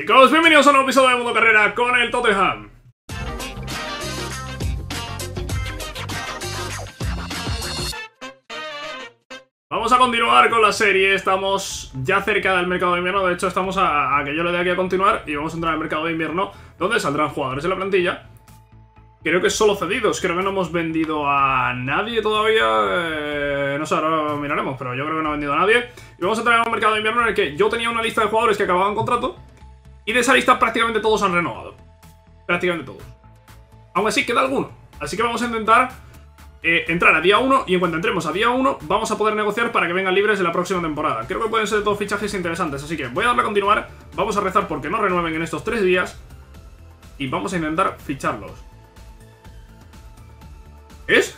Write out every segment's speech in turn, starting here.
Chicos, bienvenidos a un nuevo episodio de Mundo Carrera con el Tottenham. Vamos a continuar con la serie, estamos ya cerca del mercado de invierno, de hecho estamos a, que yo le dé aquí a continuar y vamos a entrar al mercado de invierno, donde saldrán jugadores de la plantilla. Creo que solo cedidos, creo que no hemos vendido a nadie todavía, eh, no sé, ahora miraremos, pero yo creo que no he vendido a nadie. Y vamos a entrar en un mercado de invierno en el que yo tenía una lista de jugadores que acababan contrato, y de esa lista prácticamente todos han renovado. Prácticamente todos. Aún así queda alguno, así que vamos a intentar eh, entrar a día 1 y en cuanto entremos a día 1 vamos a poder negociar para que vengan libres en la próxima temporada. Creo que pueden ser todos fichajes interesantes, así que voy a darle a continuar, vamos a rezar porque no renueven en estos tres días y vamos a intentar ficharlos. ¿Es?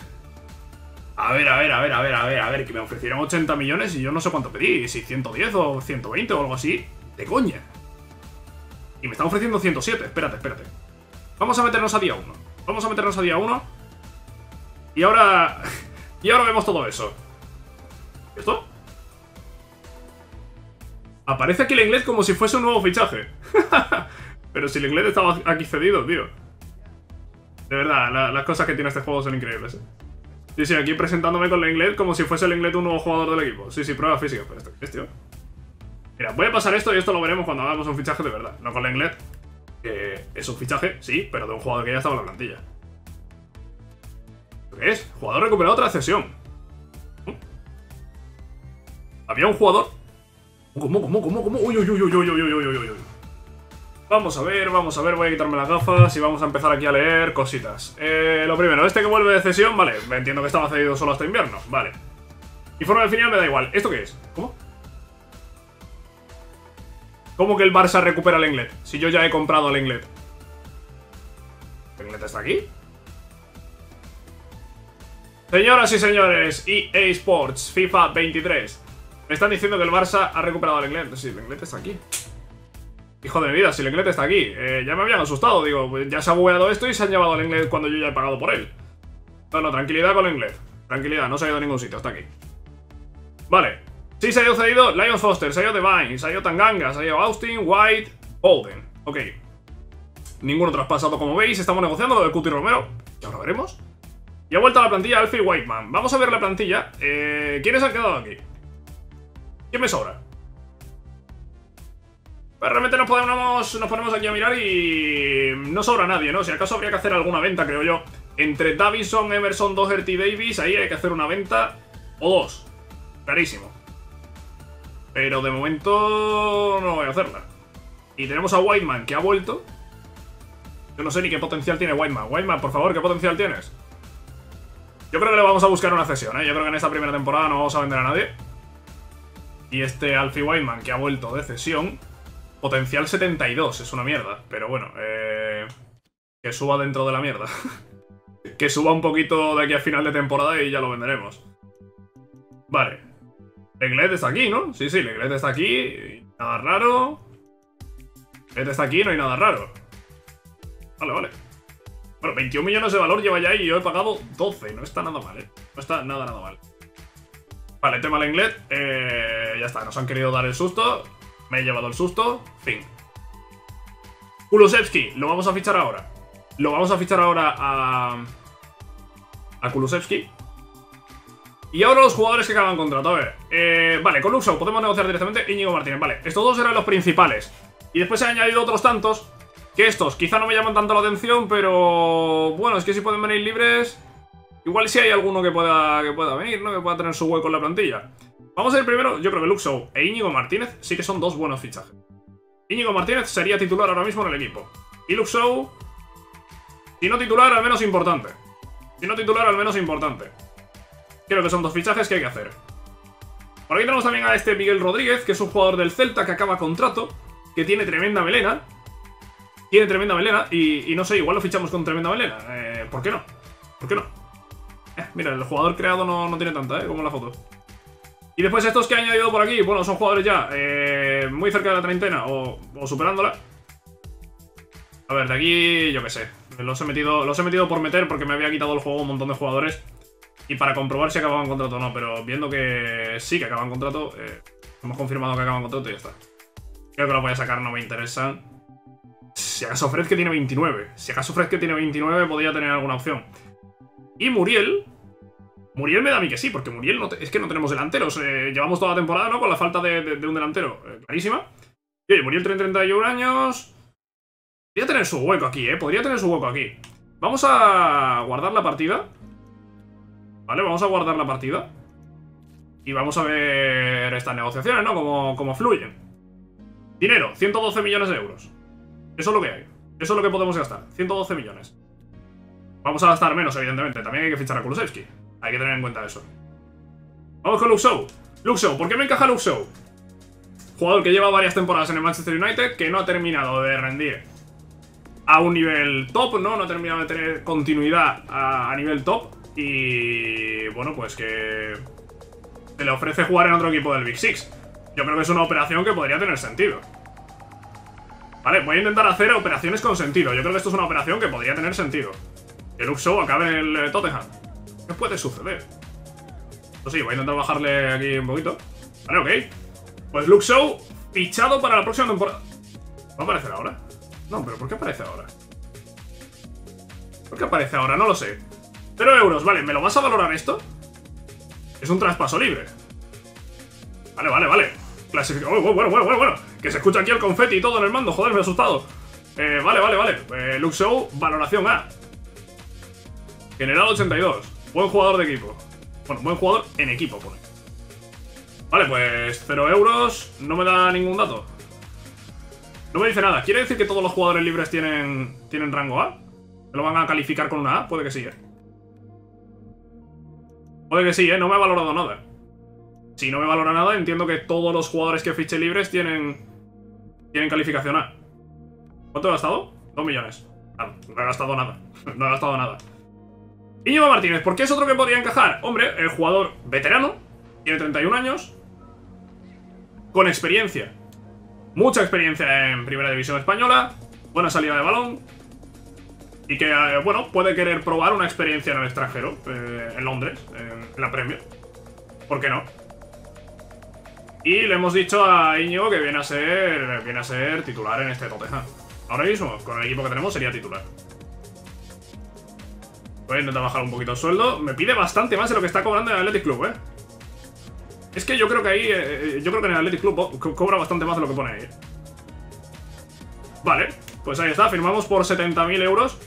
A ver, a ver, a ver, a ver, a ver, a ver, que me ofrecieron 80 millones y yo no sé cuánto pedí, si 110 o 120 o algo así. De coña. Y me están ofreciendo 107, espérate, espérate. Vamos a meternos a día 1. Vamos a meternos a día 1 y ahora... y ahora vemos todo eso. ¿Esto? Aparece aquí el inglés como si fuese un nuevo fichaje. Pero si el inglés estaba aquí cedido, tío. De verdad, las cosas que tiene este juego son increíbles. ¿eh? Sí, sí, aquí presentándome con el inglés como si fuese el inglés un nuevo jugador del equipo. Sí, sí, prueba física. Pero esto es, tío. Mira, voy a pasar esto y esto lo veremos cuando hagamos un fichaje de verdad. No con el inglés. Que es un fichaje, sí, pero de un jugador que ya estaba en la plantilla. ¿Qué es? Jugador recuperado otra sesión. Había un jugador. ¿Cómo, cómo, cómo, cómo? Uy, uy, uy, uy, uy, uy, uy, uy, uy. Vamos a ver, vamos a ver, voy a quitarme las gafas y vamos a empezar aquí a leer cositas. Eh, lo primero, este que vuelve de cesión, vale, entiendo que estaba cedido solo hasta invierno, vale. Y de final me da igual. ¿Esto qué es? ¿Cómo? ¿Cómo que el Barça recupera el Englet? Si yo ya he comprado el Englet. ¿El Englet está aquí? Señoras y señores, EA Sports, FIFA 23. Me están diciendo que el Barça ha recuperado al Inglés. Sí, el Inglés está aquí. Hijo de mi vida, si el Inglés está aquí. Eh, ya me habían asustado, digo, pues ya se ha bugueado esto y se han llevado al Inglés cuando yo ya he pagado por él. No, no, tranquilidad con el Inglés. Tranquilidad, no se ha ido a ningún sitio, está aquí. Vale. Sí se ha ido cedido Lions Foster, se ha ido Devine, se ha ido Tanganga, se ha ido Austin, White, Bolden. Ok. Ninguno traspasado como veis, estamos negociando lo de Cuti Romero. Ya lo veremos. Y ha vuelto a la plantilla Alfie Whiteman. Vamos a ver la plantilla. Eh, ¿Quiénes han quedado aquí? ¿Quién me sobra? Pues realmente nos ponemos, nos ponemos aquí a mirar y... No sobra nadie, ¿no? Si acaso habría que hacer alguna venta, creo yo. Entre Davison, Emerson, Doherty Davis, ahí hay que hacer una venta. O dos. Clarísimo. Pero de momento no voy a hacerla. Y tenemos a Whiteman, que ha vuelto. Yo no sé ni qué potencial tiene Whiteman. Whiteman, por favor, ¿qué potencial tienes? Yo creo que le vamos a buscar una cesión, ¿eh? Yo creo que en esta primera temporada no vamos a vender a nadie. Y este Alfie Whiteman que ha vuelto de cesión, potencial 72, es una mierda. Pero bueno, eh, que suba dentro de la mierda. que suba un poquito de aquí a final de temporada y ya lo venderemos. Vale. Lenglet está aquí, ¿no? Sí, sí, Lenglet está aquí. Nada raro. Lenglet está aquí, no hay nada raro. Vale, vale. Bueno, 21 millones de valor lleva ya y yo he pagado 12. No está nada mal, ¿eh? No está nada, nada mal. Vale, tema Lenglet. Eh, ya está, nos han querido dar el susto. Me he llevado el susto. Fin. Kulusevski, lo vamos a fichar ahora. Lo vamos a fichar ahora a... A Kulusevski. Y ahora los jugadores que acaban contrato. A ver. Eh, vale, con Luxo podemos negociar directamente. Íñigo Martínez. Vale, estos dos eran los principales. Y después se han añadido otros tantos que estos quizá no me llaman tanto la atención, pero bueno, es que si pueden venir libres, igual si hay alguno que pueda, que pueda venir, ¿no? Que pueda tener su hueco en la plantilla. Vamos a ir primero, yo creo que Luxo e Íñigo Martínez sí que son dos buenos fichajes. Íñigo Martínez sería titular ahora mismo en el equipo. Y Luxo, si no titular, al menos importante. Si no titular, al menos importante. Creo que son dos fichajes que hay que hacer. Por aquí tenemos también a este Miguel Rodríguez, que es un jugador del Celta que acaba contrato, que tiene tremenda melena. Tiene tremenda melena y, no sé, igual lo fichamos con tremenda melena. Eh, ¿Por qué no? ¿Por qué no? Eh, mira, el jugador creado no, tiene tanta, ¿eh? Como la foto. Y después estos que he añadido por aquí, bueno, son jugadores ya eh, muy cerca de la treintena o, superándola. A ver, de aquí, yo qué sé. Los he, metido, los he metido por meter porque me había quitado el juego un montón de jugadores. Y para comprobar si acababan contrato o no, pero viendo que sí que acaban contrato, eh, hemos confirmado que acaban contrato y ya está. Creo que lo voy a sacar, no me interesan. si acaso Fred que tiene 29. Si acaso Fred que tiene 29 podría tener alguna opción. Y Muriel. Muriel me da a mí que sí, porque Muriel es que no tenemos delanteros. Eh, llevamos toda la temporada, ¿no? Con la falta de, un delantero. Eh, clarísima. Y oye, Muriel tiene 31 años. Podría tener su hueco aquí, ¿eh? Podría tener su hueco aquí. Vamos a guardar la partida. Vale, vamos a guardar la partida. Y vamos a ver estas negociaciones, ¿no? Como, como fluyen. Dinero, 112 millones de euros. Eso es lo que hay. Eso es lo que podemos gastar. 112 millones. Vamos a gastar menos, evidentemente. También hay que fichar a Kulusevski. Hay que tener en cuenta eso. Vamos con Luxo. Luxo, ¿por qué me encaja Luxo? Jugador que lleva varias temporadas en el Manchester United, que no ha terminado de rendir a un nivel top, ¿no? No ha terminado de tener continuidad a, nivel top. Y bueno, pues que se le ofrece jugar en otro equipo del Big Six. Yo creo que es una operación que podría tener sentido. Vale, voy a intentar hacer operaciones con sentido. Yo creo que esto es una operación que podría tener sentido. Que Luke Show acabe en el eh, Tottenham. ¿Qué puede suceder? Pues sí, voy a intentar bajarle aquí un poquito. Vale, ok. Pues Luke Show fichado para la próxima temporada. ¿Va a aparecer ahora? No, pero ¿por qué aparece ahora? ¿Por qué aparece ahora? No lo sé. 0 euros, vale, ¿me lo vas a valorar esto? Es un traspaso libre. Vale, vale, vale. Clasificado. Oh, bueno, bueno, bueno, bueno. Que se escucha aquí el confeti y todo en el mando. Joder, me he asustado. Eh, vale, vale, vale. Eh, Show, valoración A. General 82. Buen jugador de equipo. Bueno, buen jugador en equipo, pone. Vale, pues 0 euros. No me da ningún dato. No me dice nada. ¿Quiere decir que todos los jugadores libres tienen, tienen rango A? ¿Me lo van a calificar con una A? Puede que sí, ¿eh? Puede que sí, ¿eh? No me ha valorado nada. Si no me valora nada, entiendo que todos los jugadores que fiche libres tienen... Tienen calificación A. ¿Cuánto he gastado? Dos millones. no he gastado nada. no he gastado nada. Íñigo Martínez, ¿por qué es otro que podría encajar? Hombre, el jugador veterano, tiene 31 años, con experiencia mucha experiencia en Primera División Española, buena salida de balón y que, eh, bueno, puede querer probar una experiencia en el extranjero, eh, en Londres, en, la Premier. ¿Por qué no? Y le hemos dicho a Íñigo que viene a ser, viene a ser titular en este Tottenham. Ahora mismo, con el equipo que tenemos, sería titular. Voy a intentar bajar un poquito el sueldo. Me pide bastante más de lo que está cobrando en el Athletic Club, ¿eh? Es que yo creo que ahí, eh, yo creo que en el Athletic Club cobra bastante más de lo que pone ahí. Vale, pues ahí está, firmamos por 70.000 euros.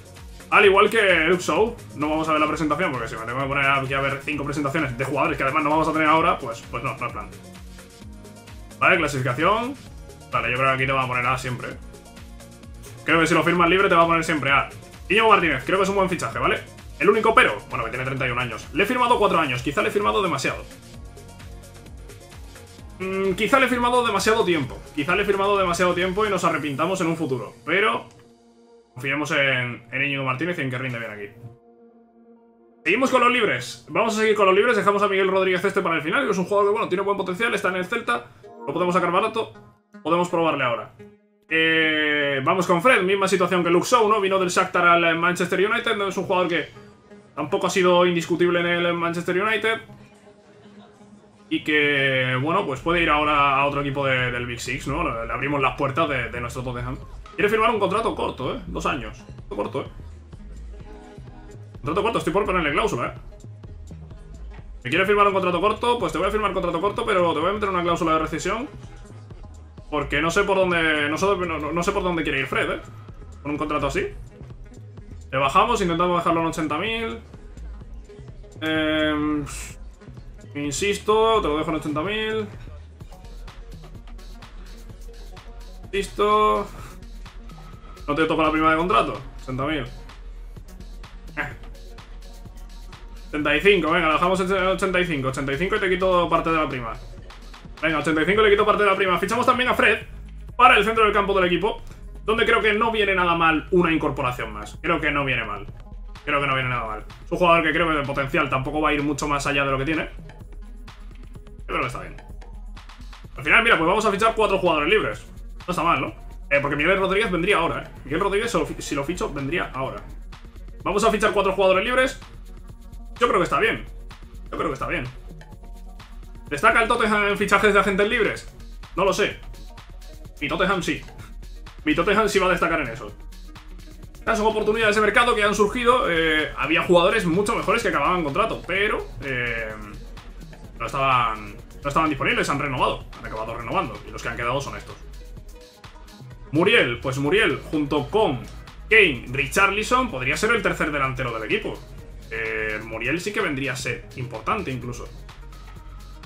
Al igual que Luke Show, no vamos a ver la presentación, porque si me tengo que poner aquí a ver 5 presentaciones de jugadores que además no vamos a tener ahora, pues, pues no, no es plan. Vale, clasificación. Vale, yo creo que aquí te va a poner A siempre. Creo que si lo firmas libre te va a poner siempre A. Iñigo Martínez, creo que es un buen fichaje, ¿vale? El único pero, bueno, que tiene 31 años. Le he firmado 4 años, quizá le he firmado demasiado. Mm, quizá le he firmado demasiado tiempo. Quizá le he firmado demasiado tiempo y nos arrepintamos en un futuro. Pero confiemos en, en Íñigo Martínez y en que rinde bien aquí. Seguimos con los libres. Vamos a seguir con los libres. Dejamos a Miguel Rodríguez este para el final. Que es un jugador que, bueno, tiene buen potencial. Está en el Celta. Lo podemos sacar barato. Podemos probarle ahora. Eh, vamos con Fred. Misma situación que Show, ¿no? Vino del Shakhtar al Manchester United. Es un jugador que tampoco ha sido indiscutible en el Manchester United. Y que, bueno, pues puede ir ahora a otro equipo del Big Six, ¿no? Le, abrimos las puertas de, nuestro Tottenham. Quiere firmar un contrato corto, ¿eh? Dos años. Corto, ¿eh? Contrato corto, estoy por ponerle cláusula, ¿eh? Si quieres firmar un contrato corto, pues te voy a firmar un contrato corto, pero te voy a meter una cláusula de rescisión. Porque no sé por dónde. No sé, no, sé por dónde quiere ir Fred, ¿eh? Con un contrato así. Le bajamos, intentamos dejarlo en 80.000. Eh, Insisto, te lo dejo en 80.000. Listo. No te toca la prima de contrato. 60.000. 85, venga, lo dejamos en 85. 85 y te quito parte de la prima. Venga, 85 y le quito parte de la prima. Fichamos también a Fred para el centro del campo del equipo. Donde creo que no viene nada mal una incorporación más. Creo que no viene mal. Creo que no viene nada mal. Es un jugador que creo que de potencial tampoco va a ir mucho más allá de lo que tiene. Yo creo que está bien. Al final, mira, pues vamos a fichar cuatro jugadores libres. No está mal, ¿no? Eh, porque Miguel Rodríguez vendría ahora, ¿eh? Miguel Rodríguez, si lo ficho, vendría ahora. Vamos a fichar cuatro jugadores libres. Yo creo que está bien. Yo creo que está bien. ¿Destaca el Tottenham en fichajes de agentes libres? No lo sé. Y Tottenham sí. mi Tottenham sí va a destacar en eso. Son oportunidades de mercado que han surgido. Eh, había jugadores mucho mejores que acababan contrato, pero eh, no, estaban, no estaban disponibles, han renovado. Han acabado renovando. Y los que han quedado son estos. Muriel, pues Muriel, junto con Kane, Richarlison, podría ser el tercer delantero del equipo. Eh, Muriel sí que vendría a ser importante incluso.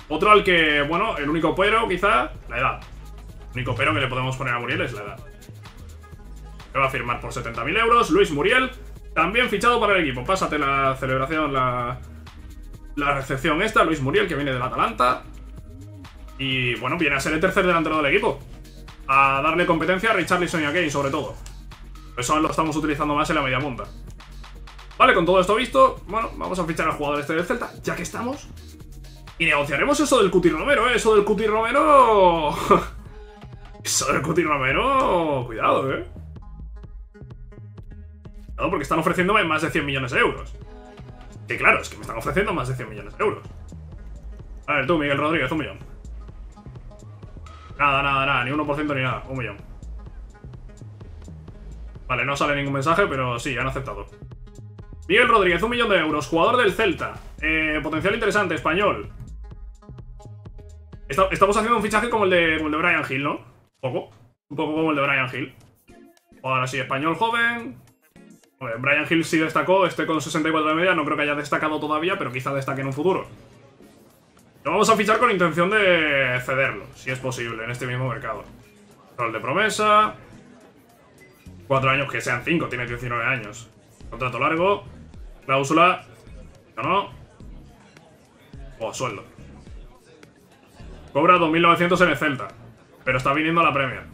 Otro al que, bueno, el único pero quizá, la edad. El único pero que le podemos poner a Muriel es la edad. Le va a firmar por 70.000 euros. Luis Muriel, también fichado para el equipo. Pásate la celebración, la, la recepción esta. Luis Muriel, que viene del Atalanta. Y bueno, viene a ser el tercer delantero del equipo. A darle competencia a Richarlison y a Kane, sobre todo. Eso lo estamos utilizando más en la media punta. Vale, con todo esto visto, bueno, vamos a fichar al jugador este del Celta, ya que estamos. Y negociaremos eso del Cuti Romero, ¿eh? Eso del Cuti Romero... eso del Cuti Romero... Cuidado, ¿eh? Cuidado, porque están ofreciéndome más de 100 millones de euros. Que claro, es que me están ofreciendo más de 100 millones de euros. A ver, tú, Miguel Rodríguez, un millón. Nada, nada, nada, ni 1% ni nada, un millón. Vale, no sale ningún mensaje, pero sí, han aceptado. Miguel Rodríguez, un millón de euros, jugador del Celta. Eh, potencial interesante, español. estamos haciendo un fichaje como el, de, Brian Hill, ¿no? Un poco. Un poco como el de Brian Hill. Ahora sí, español joven. Brian Hill sí destacó, este con 64 de media, no creo que haya destacado todavía, pero quizá destaque en un futuro. Vamos a fichar con intención de cederlo, si es posible, en este mismo mercado. Rol de promesa. Cuatro años, que sean cinco, tiene 19 años. Contrato largo. Cláusula. No, no. Oh, sueldo. Cobra 2.900 en el Celta. Pero está viniendo a la Premier.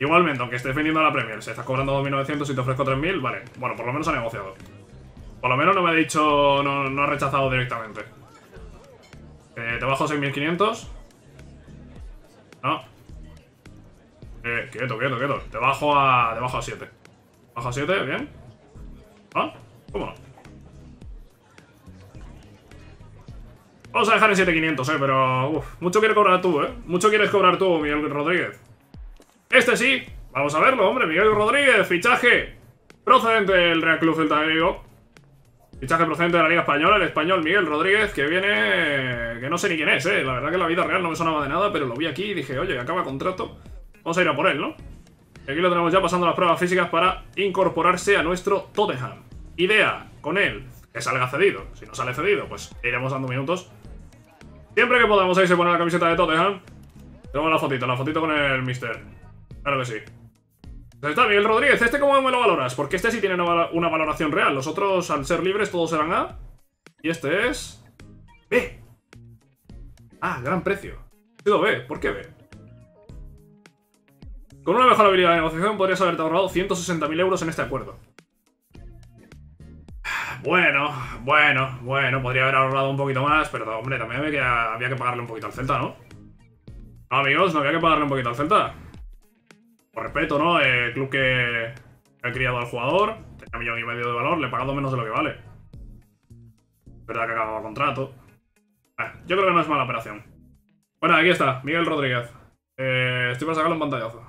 Igualmente, aunque estés viniendo a la Premier, si estás cobrando 2.900 y te ofrezco 3.000, vale. Bueno, por lo menos ha negociado. Por lo menos no me ha dicho, no ha rechazado directamente. Eh, te bajo 6.500. No. Eh, quieto, quieto, quieto. Te bajo a, te bajo a 7. Bajo a 7, bien. ¿Ah? ¿Cómo no? Vamos a dejar en 7500, eh, pero... Uf, mucho quieres cobrar tú, eh. Mucho quieres cobrar tú, Miguel Rodríguez. Este sí. Vamos a verlo, hombre. Miguel Rodríguez, fichaje procedente del Real Club Celta de. Fichaje procedente de la Liga Española, el español Miguel Rodríguez, que viene... Que no sé ni quién es, eh. La verdad que la vida real no me sonaba de nada, pero lo vi aquí y dije, oye, acaba contrato. Vamos a ir a por él, ¿no? Y aquí lo tenemos ya pasando las pruebas físicas para incorporarse a nuestro Tottenham. Idea, con él, que salga cedido. Si no sale cedido, pues iremos dando minutos. Siempre que podamos ahí se pone la camiseta de Tottenham. Tenemos la fotito, la fotito con el mister. Claro que sí. Pues está, Miguel Rodríguez, ¿este cómo me lo valoras? Porque este sí tiene una valoración real. Los otros, al ser libres, todos serán A. Y este es... B. Ah, gran precio. sido B. ¿Por qué B? Con una mejor habilidad de negociación podrías haberte ahorrado 160.000 euros en este acuerdo. Bueno, bueno, bueno, podría haber ahorrado un poquito más, pero hombre, también había que, había pagarle un poquito al Celta, ¿no? No, amigos, no había que pagarle un poquito al Celta. Respeto, ¿no? Club que ha criado al jugador, tenía un millón y medio de valor, le he pagado menos de lo que vale. Verdad que acababa contrato. Eh, yo creo que no es mala operación. Bueno, aquí está, Miguel Rodríguez. Eh, estoy para sacarlo en pantallazo.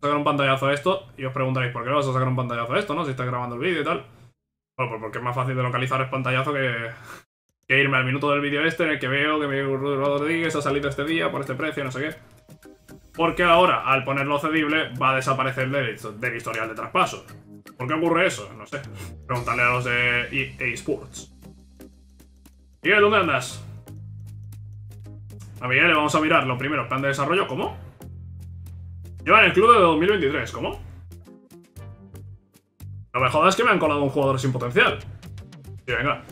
Sacar un pantallazo a esto y os preguntaréis por qué vas a sacar un pantallazo a esto, ¿no? Si estás grabando el vídeo y tal. Bueno, pues porque es más fácil de localizar el pantallazo que, que irme al minuto del vídeo este en el que veo que Miguel Rodríguez ha salido este día por este precio, no sé qué. Porque ahora, al ponerlo cedible, va a desaparecer del, historial de traspaso. ¿Por qué ocurre eso? No sé. Preguntarle a los de EA Sports. Miguel, ¿dónde andas? A Miguel le vamos a mirar lo primero, plan de desarrollo. ¿Cómo? Lleva en el club de 2023, ¿cómo? No me jodas que me han colado un jugador sin potencial. Sí, venga.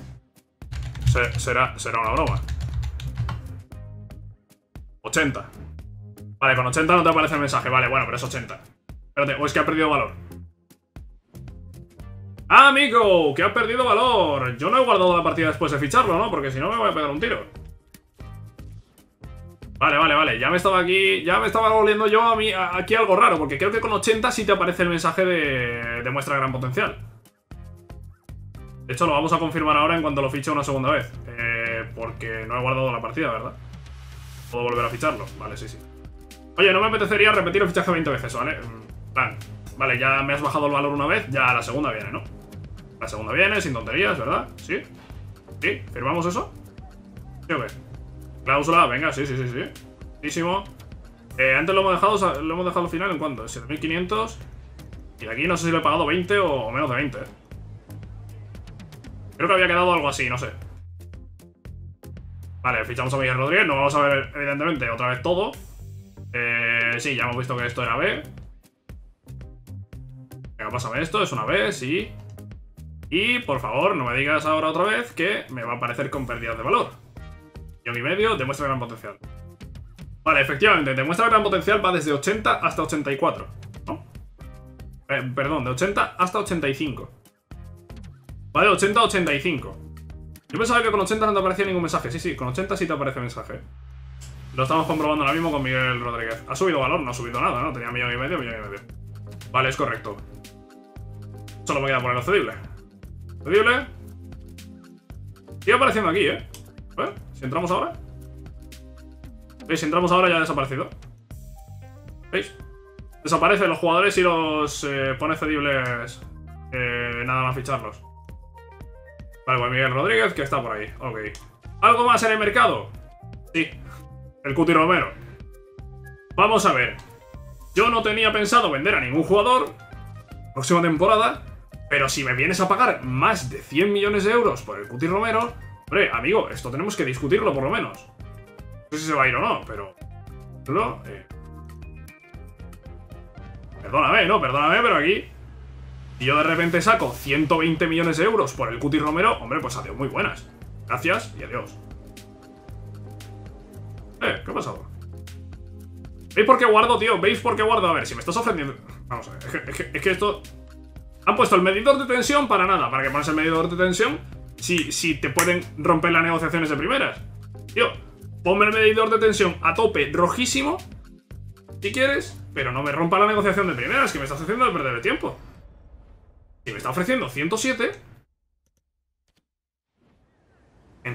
será, será una broma. 80. Vale, con 80 no te aparece el mensaje. Vale, bueno, pero es 80. Espérate, o es que ha perdido valor. ¡Ah, amigo! Que ha perdido valor. Yo no he guardado la partida después de ficharlo, ¿no? Porque si no me voy a pegar un tiro. Vale, vale, vale. Ya me estaba aquí... Ya me estaba volviendo yo a mí aquí algo raro. Porque creo que con 80 sí te aparece el mensaje de... Demuestra gran potencial. De hecho, lo vamos a confirmar ahora en cuanto lo fiche una segunda vez. Eh, porque no he guardado la partida, ¿verdad? Puedo volver a ficharlo. Vale, sí, sí. Oye, no me apetecería repetir el fichaje 20 veces, ¿vale? Mm, plan, vale, ya me has bajado el valor una vez, ya la segunda viene, ¿no? La segunda viene, sin tonterías, ¿verdad? ¿Sí? ¿Sí? ¿Firmamos eso? ¿Sí o qué? Cláusula, venga, sí, sí, sí, sí. Buenísimo. Eh, antes lo hemos dejado, lo hemos dejado al final en cuánto? 7500. Y aquí no sé si lo he pagado 20 o menos de 20. Creo que había quedado algo así, no sé. Vale, fichamos a Miguel Rodríguez. No vamos a ver, evidentemente, otra vez todo. Eh, sí, ya hemos visto que esto era B. Venga, pásame esto. Es una B, sí. Y, por favor, no me digas ahora otra vez que me va a aparecer con pérdidas de valor. Y y medio demuestra gran potencial. Vale, efectivamente, demuestra gran potencial va desde 80 hasta 84. ¿No? Eh, perdón, de 80 hasta 85. Vale, 80 a 85. Yo pensaba que con 80 no te aparecía ningún mensaje. Sí, sí, con 80 sí te aparece mensaje. Lo estamos comprobando ahora mismo con Miguel Rodríguez. ¿Ha subido valor? No ha subido nada, ¿no? Tenía millón y medio, millón y medio. Vale, es correcto. Solo me queda ponerlo cedible. Cedible. Sigue apareciendo aquí, ¿eh? Si entramos ahora. ¿Veis? Si entramos ahora ya ha desaparecido. ¿Veis? Desaparecen los jugadores y los eh, pone cedibles eh, nada más ficharlos. Vale, pues Miguel Rodríguez que está por ahí. Ok. ¿Algo más en el mercado? Sí. El Cuti Romero. Vamos a ver. Yo no tenía pensado vender a ningún jugador próxima temporada, pero si me vienes a pagar más de 100 millones de euros por el Cuti Romero, hombre, amigo, esto tenemos que discutirlo por lo menos. No sé si se va a ir o no, pero... Eh. Perdóname, no, perdóname, pero aquí... Si yo de repente saco 120 millones de euros por el Cuti Romero, hombre, pues adiós, muy buenas. Gracias y adiós. Eh, ¿qué ha pasado? ¿Veis por qué guardo, tío? ¿Veis por qué guardo? A ver, si me estás ofendiendo... Vamos a ver, es que, esto... Han puesto el medidor de tensión para nada. ¿Para que pones el medidor de tensión? Si, si te pueden romper las negociaciones de primeras. Tío, ponme el medidor de tensión a tope, rojísimo. Si quieres, pero no me rompa la negociación de primeras, que me estás haciendo perder el tiempo. Si me está ofreciendo 107,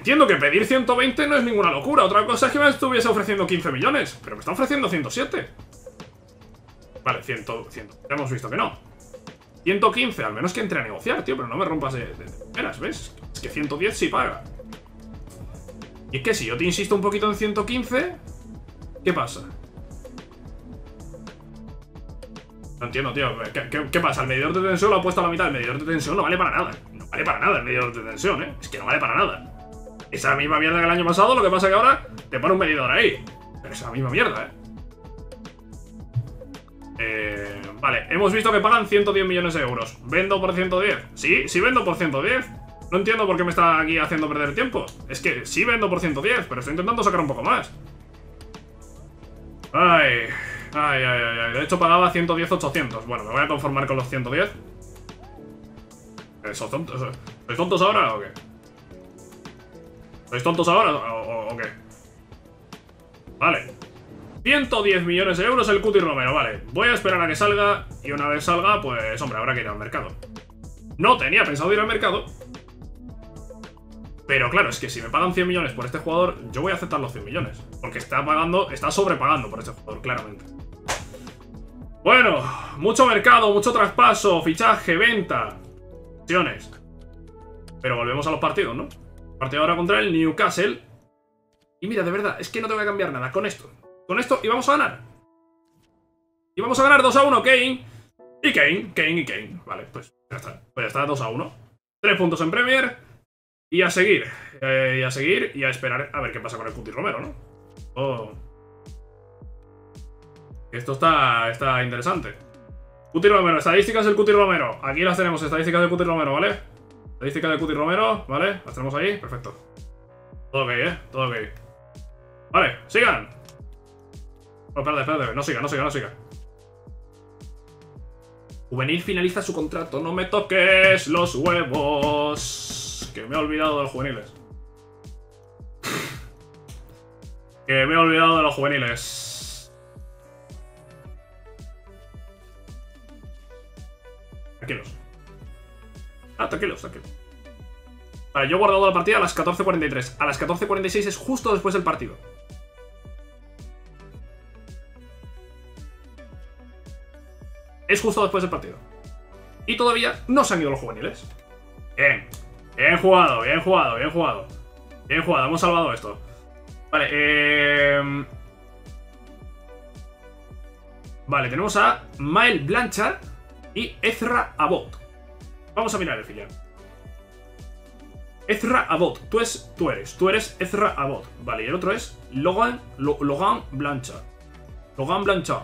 Entiendo que pedir 120 no es ninguna locura. Otra cosa es que me estuviese ofreciendo 15 millones. Pero me está ofreciendo 107. Vale, 100, 100. Hemos visto que no. 115, al menos que entre a negociar, tío. Pero no me rompas de, de, ¿ves? Es que 110 sí paga. Y es que si yo te insisto un poquito en 115, ¿qué pasa? No entiendo, tío. ¿Qué, pasa? El medidor de tensión lo ha puesto a la mitad. El medidor de tensión no vale para nada. No vale para nada el medidor de tensión, ¿eh? Es que no vale para nada. Esa misma mierda que el año pasado, lo que pasa que ahora te pone un medidor ahí. Pero esa misma mierda, ¿eh? ¿eh? Vale, hemos visto que pagan 110 millones de euros. ¿Vendo por 110? Sí, sí vendo por 110. No entiendo por qué me está aquí haciendo perder tiempo. Es que sí vendo por 110, pero estoy intentando sacar un poco más. Ay, ay, ay, ay. De hecho pagaba 110 800. Bueno, me voy a conformar con los 110. ¿Sois tontos? ¿Sois tontos ahora o qué? ¿Sois tontos ahora o, qué? Vale. 110 millones de euros el Cuti Romero, vale. Voy a esperar a que salga Y una vez salga, pues hombre, habrá que ir al mercado. No tenía pensado ir al mercado. Pero claro, es que si me pagan 100 millones por este jugador Yo voy a aceptar los 100 millones. Porque está pagando, está sobrepagando por este jugador, claramente. Bueno, mucho mercado, mucho traspaso Fichaje, venta. Opciones. Pero volvemos a los partidos, ¿no? Partido ahora contra el Newcastle. Y mira, de verdad, es que no te voy a cambiar nada con esto. Con esto y vamos a ganar. Y vamos a ganar 2 a 1, Kane. Y Kane, Kane y Kane. Vale, pues ya está. Pues ya está, 2 a 1. 3 puntos en Premier. Y a seguir. Eh, y a seguir y a esperar a ver qué pasa con el Cuti Romero, ¿no? Oh. Esto está, está interesante. Cuti Romero, estadísticas del Cuti Romero. Aquí las tenemos, estadísticas del Cuti Romero, ¿vale? Estadística de Cuti Romero, ¿vale? Las tenemos ahí, perfecto. Todo ok, ¿eh? Todo ok. Vale, sigan. Oh, espérate, espérate, no siga, no siga, no siga. Juvenil finaliza su contrato, no me toques los huevos. Que me he olvidado de los juveniles. que me he olvidado de los juveniles. Tranquilos. Ah, tranquilos, tranquilos. Vale, yo he guardado la partida a las 14.43. A las 14.46 es justo después del partido. Es justo después del partido. Y todavía no se han ido los juveniles. Bien. Bien jugado, bien jugado, bien jugado. Bien jugado, hemos salvado esto. Vale, eh... Vale, tenemos a Mael Blanchard y Ezra Abbott. Vamos a mirar el filial. Ezra Abbott, tú, es, tú eres, tú eres Ezra Abbott. Vale, y el otro es Logan, Logan Blanchard. Logan Blanchard.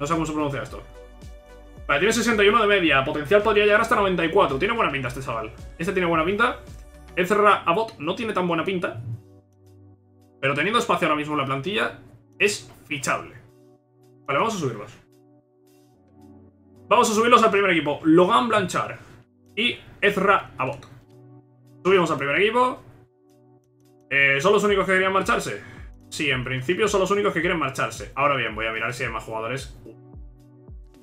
No sé cómo se pronuncia esto. Vale, tiene 61 de media. Potencial podría llegar hasta 94. Tiene buena pinta este chaval. Este tiene buena pinta. Ezra Abbott no tiene tan buena pinta. Pero teniendo espacio ahora mismo en la plantilla, es fichable. Vale, vamos a subirlos. Vamos a subirlos al primer equipo. Logan Blanchard y Ezra Abbott. Subimos al primer equipo. Eh, ¿Son los únicos que querían marcharse? Sí, en principio son los únicos que quieren marcharse. Ahora bien, voy a mirar si hay más jugadores.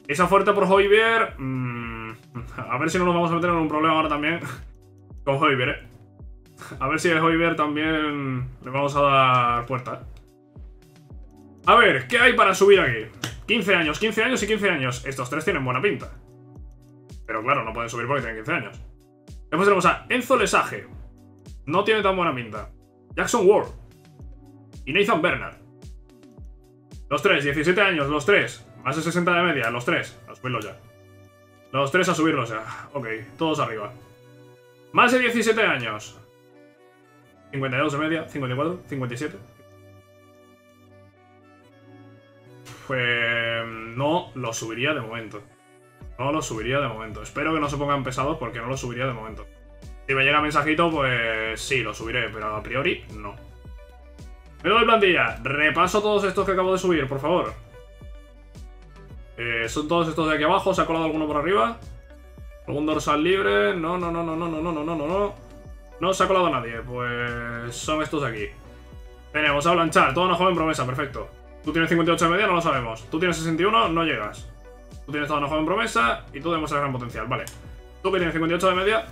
Esa fuerte por Hoiber. Mm, a ver si no nos vamos a meter en un problema ahora también con Hoiber, eh. A ver si el Hoiber también le vamos a dar puerta. A ver, ¿qué hay para subir aquí? 15 años, 15 años y 15 años. Estos tres tienen buena pinta. Pero claro, no pueden subir porque tienen 15 años. Después tenemos a Enzo Lesage. No tiene tan buena pinta. Jackson Ward. Y Nathan Bernard. Los tres, 17 años, los tres. Más de 60 de media, los tres. A subirlos ya. Los tres a subirlos ya. Ok, todos arriba. Más de 17 años. 52 de media, 54, 57. Pues no lo subiría de momento. No lo subiría de momento. Espero que no se pongan pesados porque no lo subiría de momento. Si me llega mensajito, pues sí, lo subiré, pero a priori no. Pero de plantilla. Repaso todos estos que acabo de subir, por favor. Eh, son todos estos de aquí abajo. ¿Se ha colado alguno por arriba? ¿Algún dorsal libre? No, no, no, no, no, no, no, no, no, no. No se ha colado nadie. Pues son estos de aquí. Tenemos a Blanchar, toda una joven promesa, perfecto. Tú tienes 58 de media, no lo sabemos. Tú tienes 61, no llegas. Tú tienes toda una joven promesa y tú demuestras gran potencial, vale. Tú que tienes 58 de media.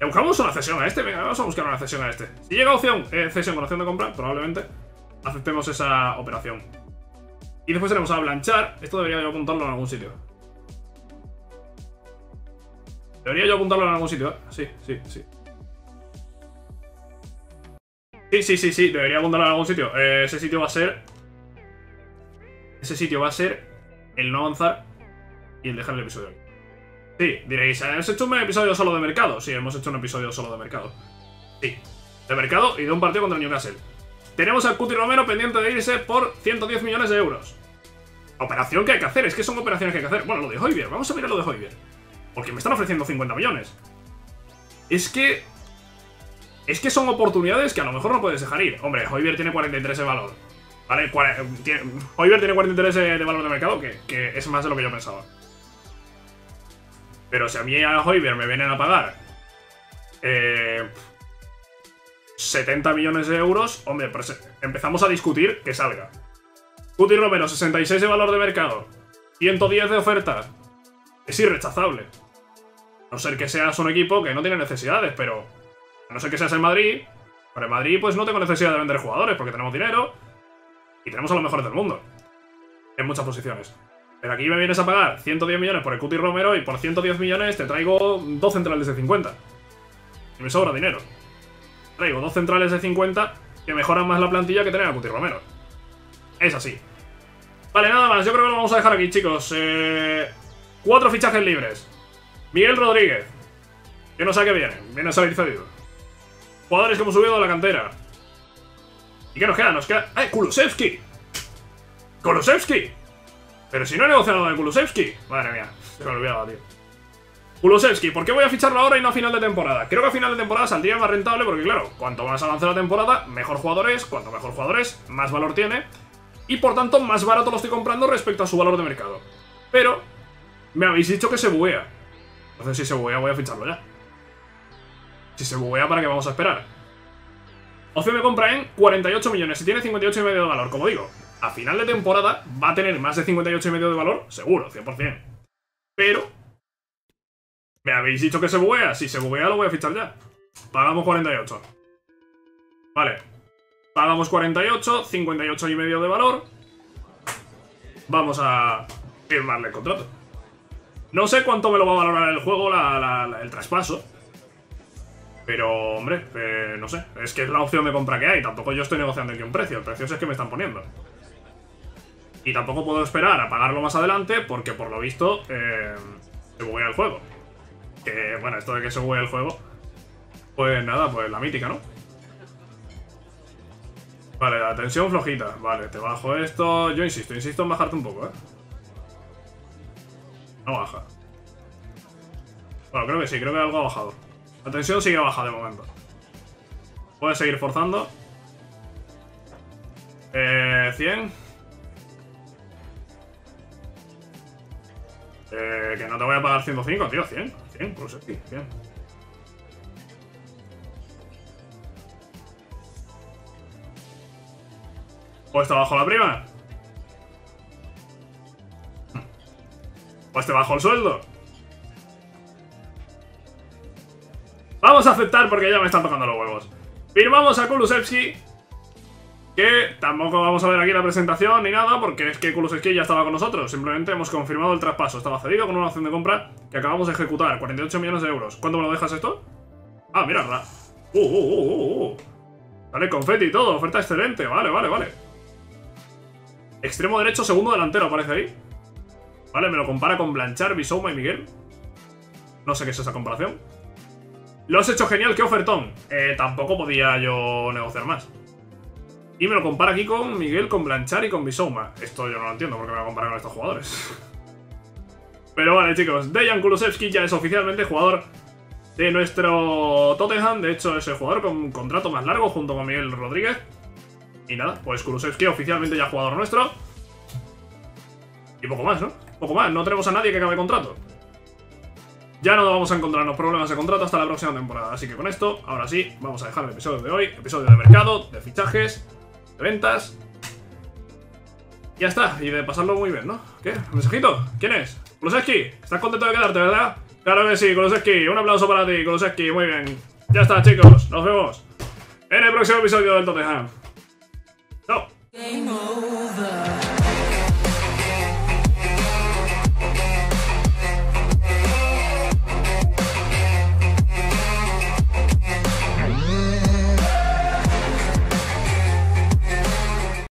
Le buscamos una cesión a este, vamos a buscar una cesión a este. Si llega opción, eh, cesión con opción de compra, probablemente aceptemos esa operación. Y después tenemos a Blanchar. Esto debería yo apuntarlo en algún sitio. Debería yo apuntarlo en algún sitio, ¿eh? Sí, sí, sí. Sí, sí, sí, sí, debería apuntarlo en algún sitio. Eh, ese sitio va a ser... Ese sitio va a ser el no avanzar y el dejar el episodio aquí. Sí, diréis, ¿has hecho un episodio solo de mercado? Sí, hemos hecho un episodio solo de mercado. Sí, de mercado y de un partido contra Newcastle. Tenemos al Cuti Romero pendiente de irse por 110 millones de euros. Operación que hay que hacer, es que son operaciones que hay que hacer. Bueno, lo de Hoybier, vamos a mirar lo de Hoybier. Porque me están ofreciendo 50 millones. Es que... Es que son oportunidades que a lo mejor no puedes dejar ir. Hombre, Hoybier tiene 43 de valor. ¿Vale? Tiene, Hoybier tiene 43 de valor de mercado, que, es más de lo que yo pensaba. Pero si a mí a Hoybier me vienen a pagar... Eh, 70 millones de euros, hombre, empezamos a discutir que salga. Cuti Romero, 66 de valor de mercado, 110 de oferta. Es irrechazable. A no ser que seas un equipo que no tiene necesidades, pero... A no ser que seas el Madrid... Pero en Madrid pues no tengo necesidad de vender jugadores porque tenemos dinero y tenemos a los mejores del mundo. En muchas posiciones. Pero aquí me vienes a pagar 110 millones por el Cuti Romero y por 110 millones te traigo dos centrales de 50. Y me sobra dinero traigo dos centrales de 50 que mejoran más la plantilla que tener a Cuti Romero. Es así. Vale, nada más. Yo creo que lo vamos a dejar aquí, chicos. Eh, cuatro fichajes libres. Miguel Rodríguez. Que no sé a qué viene. Viene a salir cedido. Jugadores que hemos subido de la cantera. ¿Y qué nos queda? Nos queda... ¡Eh, Kulusevski! ¡Kulusevski! Pero si no he negociado de Kulusevski. Madre mía, se me olvidaba, tío. Kulusevski, ¿por qué voy a ficharlo ahora y no a final de temporada? Creo que a final de temporada saldría más rentable porque, claro, cuanto más avance la temporada, mejor jugador es, cuanto mejor jugador es, más valor tiene, y por tanto más barato lo estoy comprando respecto a su valor de mercado. Pero, me habéis dicho que se buguea. Entonces, si se buguea, voy a ficharlo ya. Si se buguea, ¿para qué vamos a esperar? Opción me compra en 48 millones, si tiene 58 y medio de valor, como digo. A final de temporada va a tener más de 58 y medio de valor, seguro, 100%. Pero me habéis dicho que se buguea. Si se buguea, lo voy a fichar ya. Pagamos 48. Vale. Pagamos 48, 58 y medio de valor. Vamos a firmarle el contrato. No sé cuánto me lo va a valorar el juego, el traspaso. Pero, hombre, eh, no sé. Es que es la opción de compra que hay. Tampoco yo estoy negociando aquí un precio. El precio es que me están poniendo. Y tampoco puedo esperar a pagarlo más adelante porque, por lo visto, eh, se buguea el juego. Que, bueno, esto de que se buguea el juego... Pues nada, pues la mítica, ¿no? Vale, la tensión flojita. Vale, te bajo esto. Yo insisto, insisto en bajarte un poco, ¿eh? No baja. Bueno, creo que sí, creo que algo ha bajado. La tensión sigue baja de momento. Puedes seguir forzando. Eh, 100. Eh, que no te voy a pagar 105, tío, 100. 100, pues sí, 100. Pues te bajo la prima. Pues te bajo el sueldo. Vamos a aceptar porque ya me están tocando los huevos. Firmamos a Kulusevski. Que tampoco vamos a ver aquí la presentación ni nada, porque es que Kulusevski ya estaba con nosotros. Simplemente hemos confirmado el traspaso. Estaba cedido con una opción de compra que acabamos de ejecutar. 48 millones de euros. ¿Cuándo me lo dejas esto? Ah, mira, Uh, uh, uh, uh, uh. Vale, confeti y todo. Oferta excelente. Vale, vale, vale. Extremo derecho, segundo delantero, aparece ahí. Vale, me lo compara con Blanchard, Bisouma y Miguel. No sé qué es esa comparación. Lo has hecho genial, qué ofertón. Eh, tampoco podía yo negociar más. Y me lo compara aquí con Miguel, con Blanchard y con Bisouma. Esto yo no lo entiendo porque me lo compara con estos jugadores. Pero vale, chicos, Dejan Kulusevski ya es oficialmente jugador de nuestro Tottenham. De hecho, es el jugador con un contrato más largo junto con Miguel Rodríguez. Y nada, pues Kulusevski oficialmente ya jugador nuestro. Y poco más, ¿no? Poco más, no tenemos a nadie que acabe contrato. Ya no vamos a encontrarnos problemas de contrato hasta la próxima temporada. Así que con esto, ahora sí, vamos a dejar el episodio de hoy. Episodio de mercado, de fichajes, de ventas. Ya está, y de pasarlo muy bien, ¿no? ¿Qué? ¿Mensajito? ¿Quién es? Kulusevski, ¿estás contento de quedarte, verdad? Claro que sí, Kulusevski. Un aplauso para ti, Kulusevski. Muy bien. Ya está, chicos. Nos vemos en el próximo episodio del Tottenham. Chao.